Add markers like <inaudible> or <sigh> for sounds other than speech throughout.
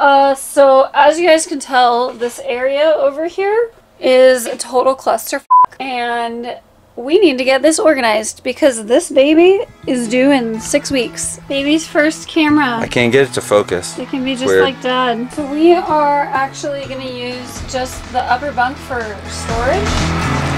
Uh, so as you guys can tell, this area over here is a total cluster and we need to get this organized because this baby is due in six weeks. Baby's first camera. I can't get it to focus. It can be just Weird. like dad. So we are actually going to use just the upper bunk for storage.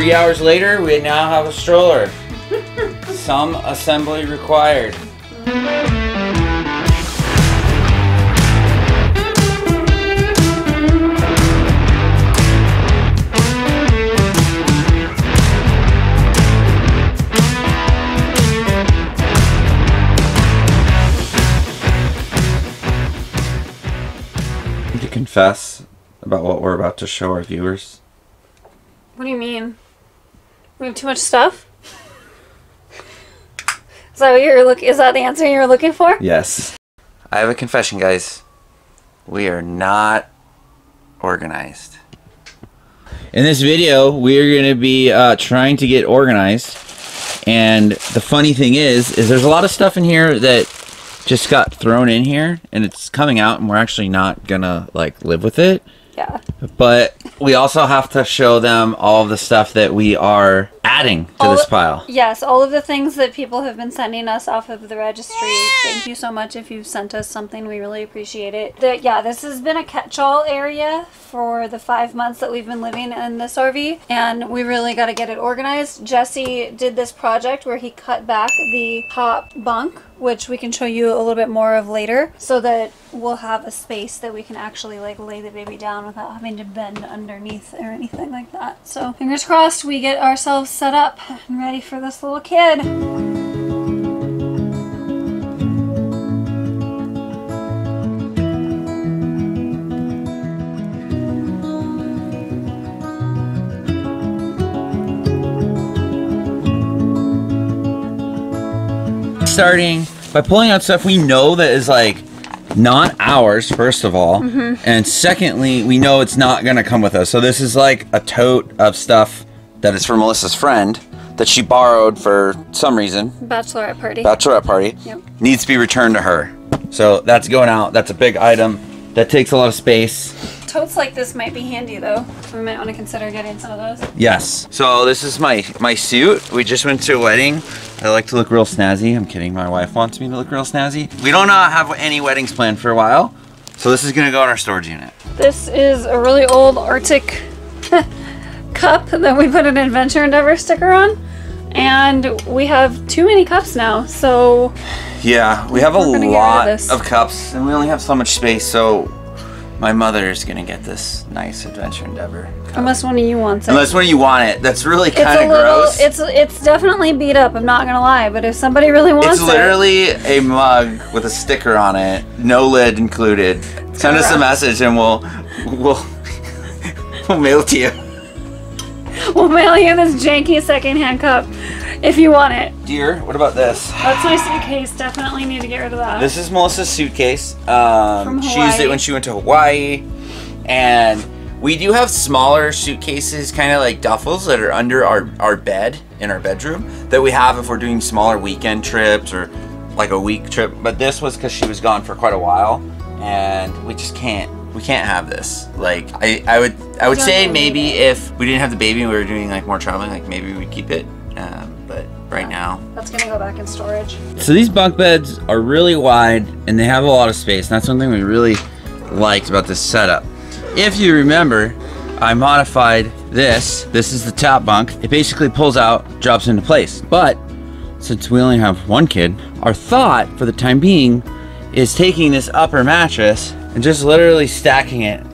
Three hours later, we now have a stroller. <laughs> Some assembly required. to confess about what we're about to show our viewers? What do you mean? We have too much stuff? Is that what you're look? Is that the answer you're looking for? Yes. I have a confession, guys. We are not organized. In this video, we are going to be uh, trying to get organized. And the funny thing is, is there's a lot of stuff in here that just got thrown in here, and it's coming out, and we're actually not gonna like live with it. Yeah. But we also have to show them all of the stuff that we are adding to All this pile. Yes, all of the things that people have been sending us off of the registry. Thank you so much if you've sent us something. We really appreciate it. The, yeah, this has been a catch-all area for the five months that we've been living in this RV, and we really got to get it organized. Jesse did this project where he cut back the top bunk, which we can show you a little bit more of later, so that we'll have a space that we can actually like lay the baby down without having to bend underneath or anything like that. So fingers crossed we get ourselves set up and ready for this little kid. starting by pulling out stuff we know that is like not ours first of all. Mm-hmm. And secondly we know it's not going to come with us. So this is like a tote of stuff that is for melissa's friend that she borrowed for some reason. Bachelorette party. bachelorette party. Yep. needs to be returned to her. So that's going out. That's a big item that takes a lot of space Totes like this might be handy though. We might want to consider getting some of those. Yes. So this is my my suit. We just went to a wedding. I like to look real snazzy. I'm kidding. My wife wants me to look real snazzy. We don't uh, have any weddings planned for a while. So this is gonna go in our storage unit. This is a really old RTIC <laughs> cup that we put an Adventure Endeavor sticker on. And we have too many cups now, so Yeah, we have a We're gonna get rid of lot of cups and we only have so much space. So my mother is gonna get this nice adventure endeavor. cup. unless one of you wants it. Unless one of you want it. That's really it's kind of gross. it's it's definitely beat up, I'm not gonna lie, but if somebody really wants It's it literally a mug with a sticker on it, no lid included. Send us a message and we'll we'll we'll mail it to you. we'll mail you this janky secondhand cup if you want it. Dear, what about this? That's my suitcase, definitely need to get rid of that. This is Melissa's suitcase. Um, she used it when she went to Hawaii, and we do have smaller suitcases, kind of like duffels that are under our our bed in our bedroom that we have if we're doing smaller weekend trips or like a week trip. But this was because she was gone for quite a while, and we just can't. We can't have this. Like I, I would, I would say maybe if we didn't have the baby and we were doing like more traveling, like maybe we'd keep it. Um, right now, That's gonna go back in storage. so these bunk beds are really wide and they have a lot of space. And that's one thing we really liked about this setup. If you remember, I modified this. This is the top bunk. It basically pulls out, drops into place. But since we only have one kid, our thought for the time being is taking this upper mattress and just literally stacking it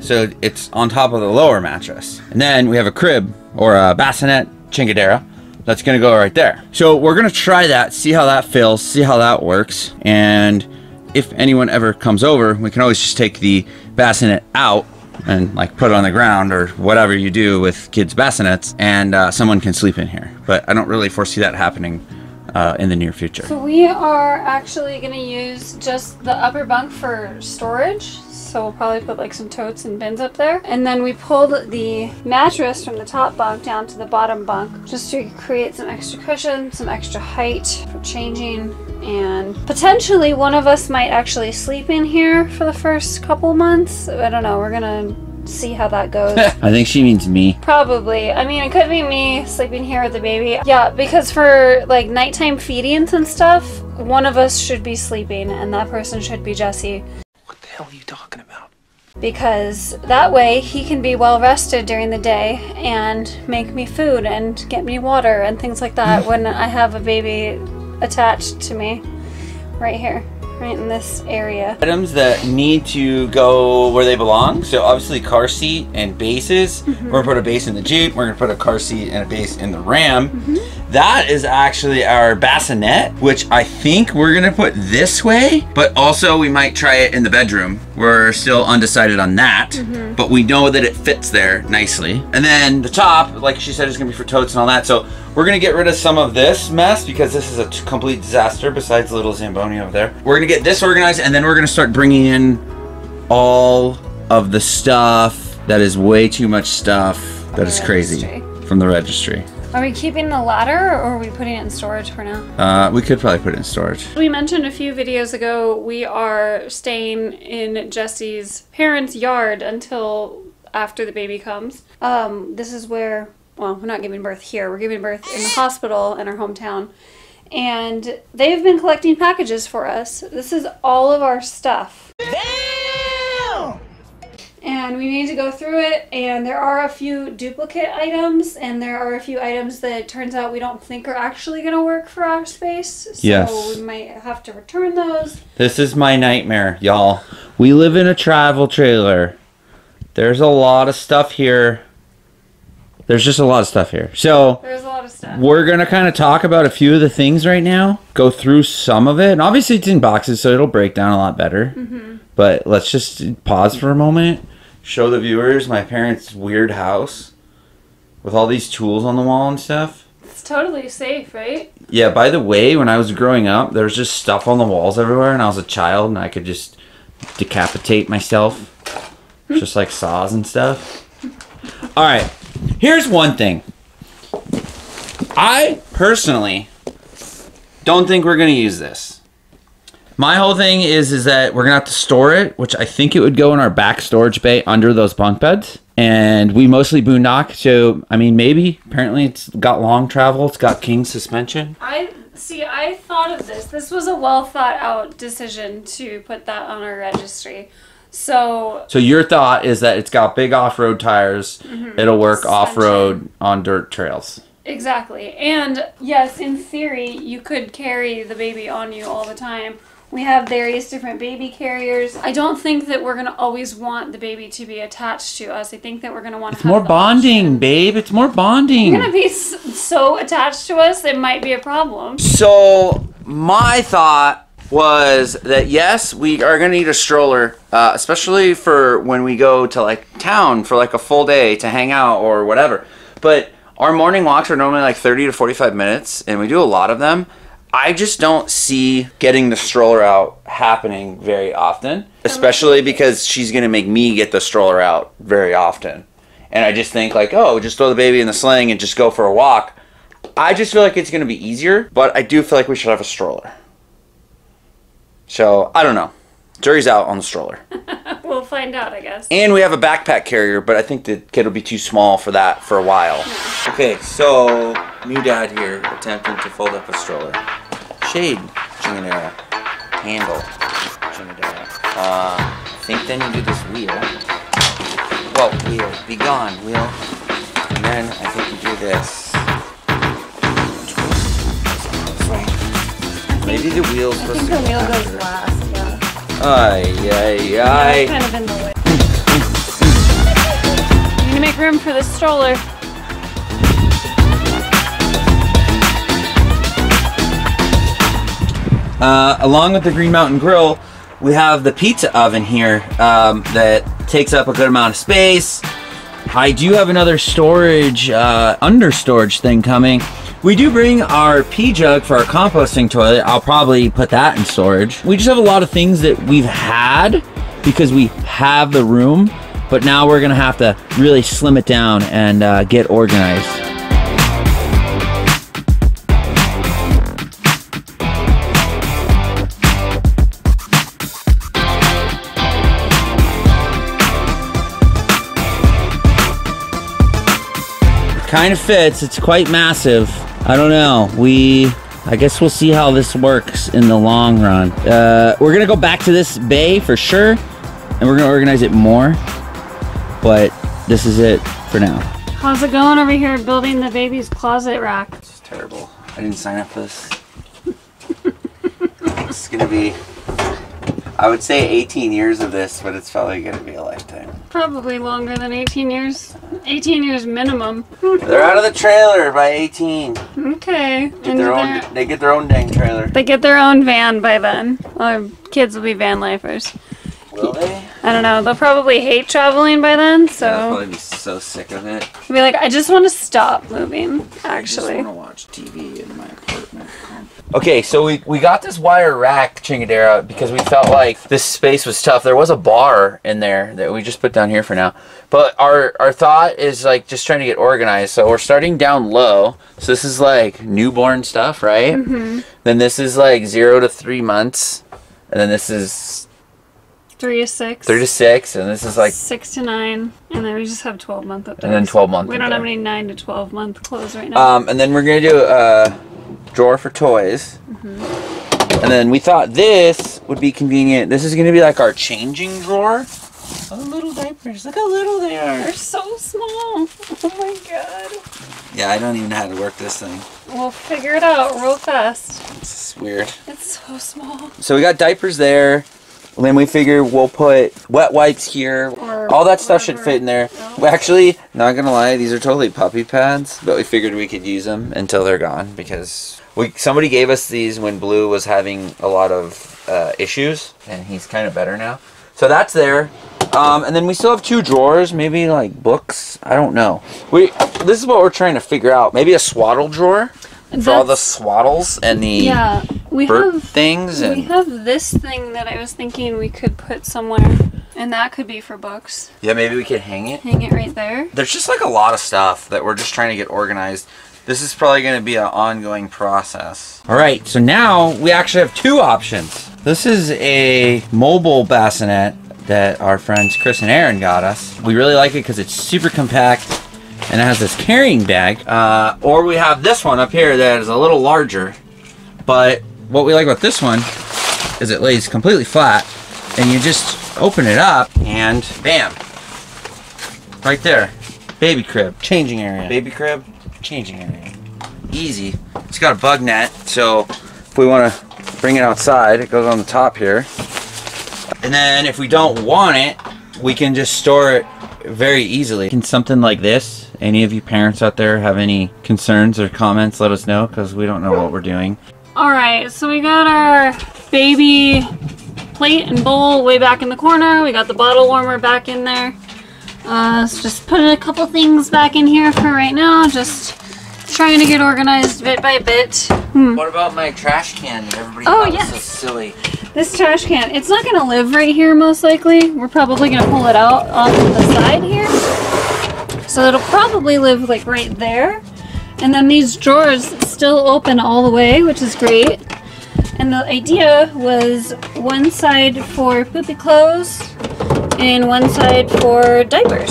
so it's on top of the lower mattress. And then we have a crib or a bassinet chingadera that's gonna go right there. So we're gonna try that, see how that feels, see how that works. And if anyone ever comes over, we can always just take the bassinet out and like put it on the ground or whatever you do with kids' bassinets and uh, someone can sleep in here. But I don't really foresee that happening uh, in the near future. So we are actually gonna use just the upper bunk for storage. So we'll probably put like some totes and bins up there. And then we pulled the mattress from the top bunk down to the bottom bunk just to create some extra cushion, some extra height for changing. And potentially one of us might actually sleep in here for the first couple months. I don't know. We're gonna see how that goes. <laughs> I think she means me. Probably. I mean, it could be me sleeping here with the baby. Yeah, because for like nighttime feedings and stuff, one of us should be sleeping, and that person should be Jesse. What the hell are you talking about? Because that way he can be well rested during the day and make me food and get me water and things like that when <laughs> I have a baby attached to me right here, right in this area. Items that need to go where they belong. So obviously car seat and bases. We're mm-hmm. gonna put a base in the Jeep. We're gonna put a car seat and a base in the Ram. Mm-hmm. That is actually our bassinet, which I think we're gonna put this way, but also we might try it in the bedroom. We're still undecided on that, mm-hmm. but we know that it fits there nicely. And then the top, like she said, is gonna be for totes and all that. So we're gonna get rid of some of this mess because this is a complete disaster. Besides a little Zamboni over there, we're gonna get this organized, and then we're gonna start bringing in all of the stuff that is way too much stuff. That is crazy from the registry. Are we keeping the ladder or are we putting it in storage for now? Uh, we could probably put it in storage. We mentioned a few videos ago we are staying in Jesse's parents' yard until after the baby comes. Um, this is where, well, we're not giving birth here. We're giving birth in the hospital in our hometown. And they've been collecting packages for us. This is all of our stuff. And we need to go through it, and there are a few duplicate items, and there are a few items that it turns out we don't think are actually going to work for our space. So Yes. we might have to return those. This is my nightmare, y'all. We live in a travel trailer. There's a lot of stuff here. There's just a lot of stuff here. So, There's a lot of stuff. we're going to kind of talk about a few of the things right now, go through some of it. And obviously, it's in boxes, so it'll break down a lot better. mm-hmm But let's just pause for a moment, show the viewers my parents' weird house with all these tools on the wall and stuff. It's totally safe, right? Yeah, by the way, when I was growing up, there was just stuff on the walls everywhere, and I was a child, and I could just decapitate myself. <laughs> just like saws and stuff. Alright, here's one thing. I personally don't think we're gonna use this. My whole thing is is that we're gonna have to store it, which I think it would go in our back storage bay under those bunk beds. And we mostly boondock, so I mean maybe. Apparently it's got long travel, it's got king suspension. I see. I thought of this. This was a well thought out decision to put that on our registry. So So your thought is that it's got big off-road tires. Mm-hmm. It'll work off-road on dirt trails. exactly, and yes, in theory, you could carry the baby on you all the time. We have various different baby carriers. I don't think that we're gonna always want the baby to be attached to us. I think that we're gonna want to It's more bonding, babe. It's more bonding. You're gonna be so attached to us, it might be a problem. So my thought was that yes, we are gonna need a stroller, uh, especially for when we go to like town for like a full day to hang out or whatever. But our morning walks are normally like 30 to 45 minutes, and we do a lot of them. I just don't see getting the stroller out happening very often, especially because she's gonna make me get the stroller out very often. And I just think like, oh, just throw the baby in the sling and just go for a walk. I just feel like it's going to be easier, but I do feel like we should have a stroller. So, I don't know. Jury's out on the stroller. <laughs> We'll find out, I guess. And we have a backpack carrier, but I think the kid will be too small for that for a while. Okay, so new dad here attempting to fold up a stroller. Shade, Chingadera. Handle, Chingadera. Uh, I think then you do this wheel. Well, wheel, be gone, wheel. And then I think you do this. Maybe the wheel's I think the wheel goes last, yeah. Ay, ay, ay. kind of in the way. <laughs> We need to make room for the stroller. Uh, along with the Green Mountain Grill, we have the pizza oven here um, that takes up a good amount of space. I do have another storage, uh, under storage thing coming. We do bring our pee jug for our composting toilet. I'll probably put that in storage. We just have a lot of things that we've had because we have the room, but now we're gonna have to really slim it down and uh, get organized. Kind of fits. It's quite massive. I don't know. We, I guess we'll see how this works in the long run. Uh, we're gonna go back to this bay for sure, and we're gonna organize it more. But this is it for now. How's it going over here building the baby's closet rack? It's terrible. I didn't sign up for this. <laughs> it's gonna be, I would say 18 years of this, but it's probably gonna be a lifetime. Probably longer than 18 years. 18 years minimum. They're out of the trailer by 18. Okay. Get their own, they get their own dang trailer. They get their own van by then. Our kids will be van lifers. Will they? I don't know. They'll probably hate traveling by then, so probably be so sick of it. Be like, I just want to stop moving. Actually. I just want to watch TV in my apartment. Okay, so we, we got this wire rack chingadera because we felt like this space was tough. There was a bar in there that we just put down here for now. But our, our thought is like just trying to get organized. So we're starting down low. So this is like newborn stuff, right? Mm-hmm. Then this is like zero to three months. And then this is three to six. three to six. And this is like, six to nine, and then we just have 12 month up There. and then 12 months. We don't have any nine to 12 month clothes right now. Um, and then we're gonna do a drawer for toys. Mm-hmm. And then we thought this would be convenient. This is gonna be like our changing drawer. Oh, little diapers! Look how little they are. They're so small. <laughs> Oh my god. Yeah, I don't even know how to work this thing. We'll figure it out real fast. It's weird. It's so small. So we got diapers there. And then we figure we'll put wet wipes here. Or All that stuff should fit in there. else. Well, actually, not gonna lie, these are totally puppy pads, but we figured we could use them until they're gone because we somebody gave us these when Blue was having a lot of uh, issues, and he's kind of better now. So that's there. Um, and then we still have two drawers, maybe like books. I don't know. We this is what we're trying to figure out. Maybe a swaddle drawer for all the swaddles and the Yeah, we have things we have this thing that I was thinking we could put somewhere, and that could be for books. yeah, maybe we could hang it. Hang it right there. There's just like a lot of stuff that we're just trying to get organized. This is probably going to be an ongoing process. All right, so now we actually have two options. This is a mobile bassinet that our friends Chris and Aaron got us. We really like it because it's super compact and it has this carrying bag. Uh, or we have this one up here that is a little larger. But what we like about this one is it lays completely flat and you just open it up and bam, Right there. Baby crib. Changing area. Baby crib. Changing area. Easy. It's got a bug net, so if we want to bring it outside, it goes on the top here. And then if we don't want it, we can just store it very easily. Can something like this, any of you parents out there have any concerns or comments, let us know because we don't know what we're doing. All right, so we got our baby plate and bowl way back in the corner. We got the bottle warmer back in there. Uh, so just put a couple things back in here for right now. Just trying to get organized bit by bit. Hmm. What about my trash can that everybody Oh, thought yes. was so silly? This trash can, it's not gonna live right here most likely. We're probably gonna pull it out off to the side here. So it'll probably live like right there. And then these drawers still open all the way, which is great. And the idea was one side for poopy clothes and one side for diapers.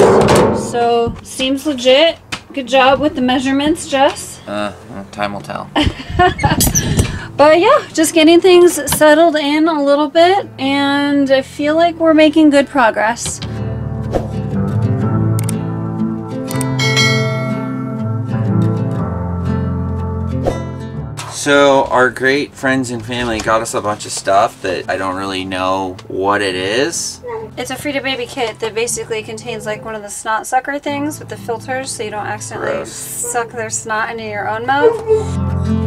So seems legit. Good job with the measurements, Jess. Uh, time will tell. <laughs> But yeah, just getting things settled in a little bit, and I feel like we're making good progress. So our great friends and family got us a bunch of stuff that I don't really know what it is. It's a Frida Baby kit that basically contains like one of the snot sucker things with the filters so you don't accidentally Gross. suck their snot into your own mouth.